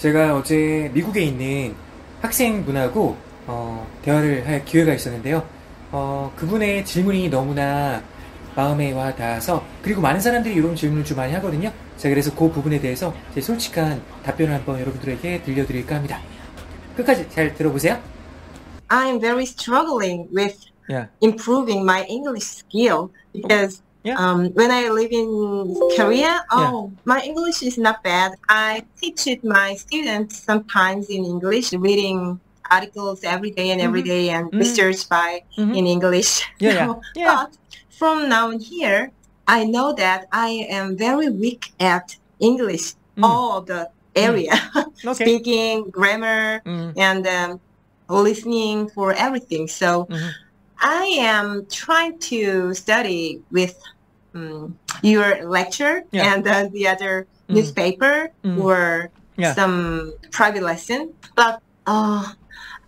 제가 어제 미국에 있는 학생분하고 어, 대화를 할 기회가 있었는데요. 어, 그분의 질문이 너무나 마음에 와 닿아서 그리고 많은 사람들이 이런 질문을 좀 많이 하거든요. 제가 그래서 그 부분에 대해서 제 솔직한 답변을 한번 여러분들에게 들려드릴까 합니다. 끝까지 잘 들어보세요. I'm very struggling with Yeah. improving my English skill because Yeah. um, when I live in Korea, oh, my English is not bad. I teach it my students sometimes in English, reading articles every day and every day and Mhm. research by Mhm. in English. Yeah, yeah. Yeah. But from now on here, I know that I am very weak at English, Mm. all the area, Okay. speaking, grammar, 음, and um, listening for everything. So 음, I am trying to study with um, your lecture Yeah. and uh, the other Mm. newspaper Mm. or Yeah. some private lesson. But uh,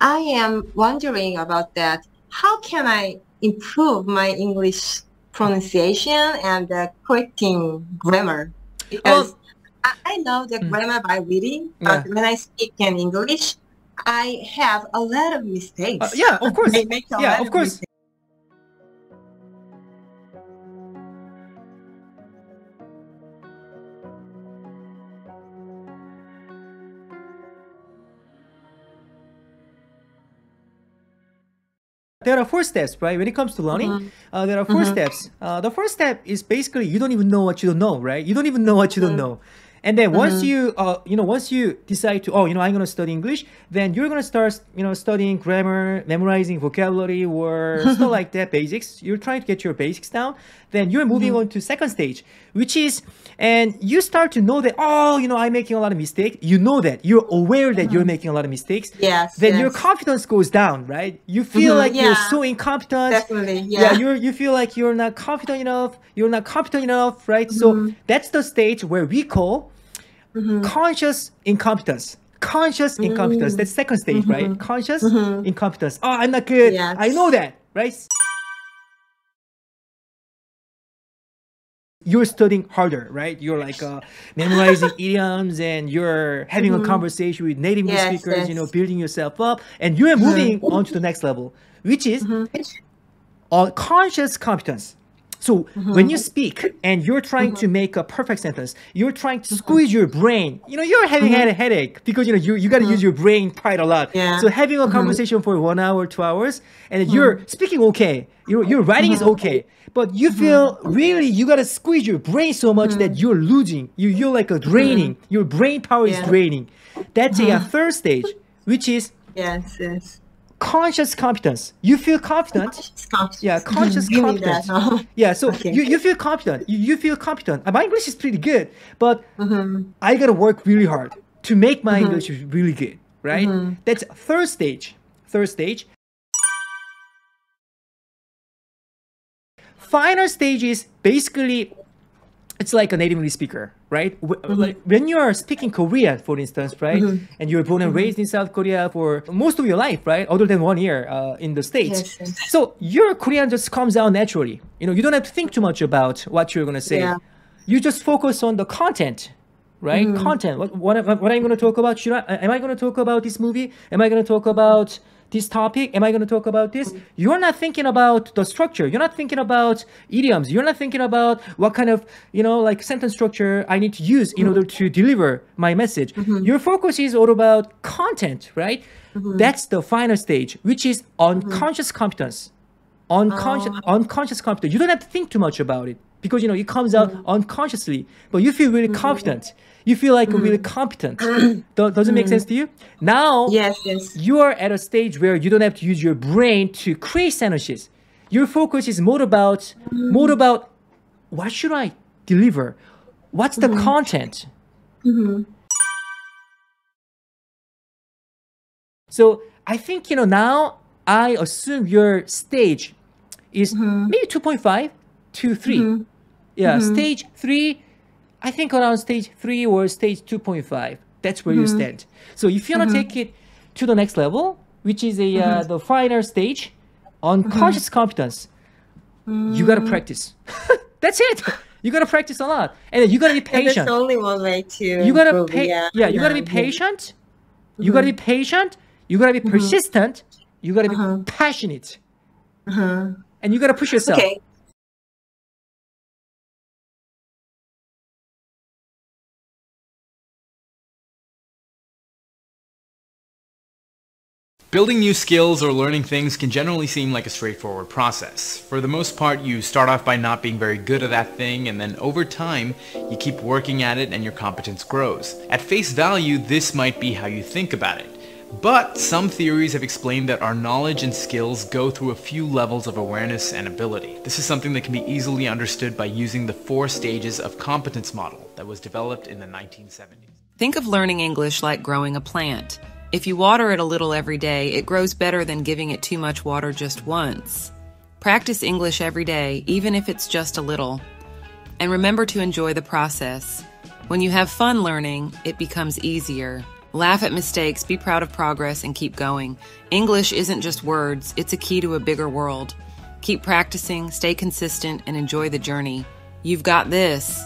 I am wondering about that. How can I improve my English pronunciation and uh, correcting grammar? Because I, I know the Mm. grammar by reading, but when I speak in English, I have a lot of mistakes. Uh, yeah, of course. I make a Yeah, lot of course. mistakes. There are four steps, right? When it comes to learning, Mhm. uh, there are 4 Mhm. steps. Uh, the first step is basically you don't even know what you don't know, right? You don't even know what you don't Mhm. know. And then once Mhm. you, uh, you know, once you decide to, oh, you know, I'm gonna study English, then you're gonna start, you know, studying grammar, memorizing vocabulary, or stuff like that, basics. You're trying to get your basics down. Then you're moving on to second stage, which is, and you start to know that, oh, you know, I'm making a lot of mistakes. You know that you're aware that you're making a lot of mistakes. Yes. Then your confidence goes down, right? You feel Mhm, like you're so incompetent Definitely. yeah. Yeah. you're you feel like you're not confident enough you're not competent enough right so Mhm. that's the stage where we call Mhm. conscious incompetence conscious incompetence Mm. that's second stage right Mhm. conscious Mhm. incompetence oh i'm not good Yes. i know that right you're studying harder, right? You're like uh, memorizing idioms and you're having a Mhm. conversation with native Yes, speakers, you know, building yourself up, and you're moving on to the next level, which is uh, conscious competence. So mm-hmm. when you speak and you're trying to mm-hmm. make a perfect sentence, you're trying to squeeze mm-hmm. your brain. You know, you're having had a headache because you know you, you got to use your brain quite a lot. Yeah. So having a conversation for one hour, two hours, and you're speaking okay, your your writing is okay, but you feel really you got to squeeze your brain so much that you're losing. You you're like a draining. Your brain power is Yeah. draining. That's a, third stage, which is Yes. Yes. Conscious competence. You feel confident. Conscious. Yeah, conscious Give me that. competence. Yeah, so Okay. you, you feel confident. You, you feel competent. My English is pretty good, but Mhm. I gotta work really hard to make my English really good, right? Mhm. That's third stage. Third stage. Final stage is basically it's like a native English speaker, right? Wh- Like when you are speaking Korean, for instance, right, and you're born and raised in South Korea for most of your life, right, other than one year uh, in the states. Yes, yes. So your Korean just comes out naturally. You know, you don't have to think too much about what you're gonna say. Yeah. You just focus on the content, right? Mm-hmm. Content. What what, am- what am I gonna talk about? Should I am I gonna talk about this movie? Am I gonna talk about this topic? Am I gonna talk about this? You're not thinking about the structure. You're not thinking about idioms. You're not thinking about what kind of you know like sentence structure I need to use in mm-hmm. order to deliver my message. Mm-hmm. Your focus is all about content, right? Mm-hmm. That's the final stage, which is unconscious competence unconscious ah. unconscious competence. You don't have to think too much about it because you know it comes out mm. unconsciously, but you feel really mm-hmm. confident. You feel like really mm-hmm. competent. Do- does it make mm-hmm. sense to you? Now Yes. Yes. you are at a stage where you don't have to use your brain to create sentences. Your focus is more about more about what should I deliver? What's the content? So I think you know now I assume your stage is maybe 2.5 to 3. Yeah, mm-hmm. stage 3 I think around stage 3 or stage 2.5. That's where you mm-hmm. stand. So if you want to mm-hmm. take it to the next level, which is a uh, the final stage, unconscious competence, you got to practice. That's it. You gotta practice a lot, and you gotta be patient. There's only one way to You gotta improve, pay. yeah. Uh, yeah, you gotta be patient. You gotta be patient. You gotta be persistent. You gotta be Uh-huh. passionate, Uh-huh. and you gotta push yourself. Okay. Building new skills or learning things can generally seem like a straightforward process. For the most part, you start off by not being very good at that thing, and then over time, you keep working at it and your competence grows. At face value, this might be how you think about it. But some theories have explained that our knowledge and skills go through a few levels of awareness and ability. This is something that can be easily understood by using the four stages of competence model that was developed in the 1970s. Think of learning English like growing a plant. If you water it a little every day, it grows better than giving it too much water just once. Practice English every day, even if it's just a little. And remember to enjoy the process. When you have fun learning, it becomes easier. Laugh at mistakes, be proud of progress, and keep going. English isn't just words, it's a key to a bigger world. Keep practicing, stay consistent, and enjoy the journey. You've got this.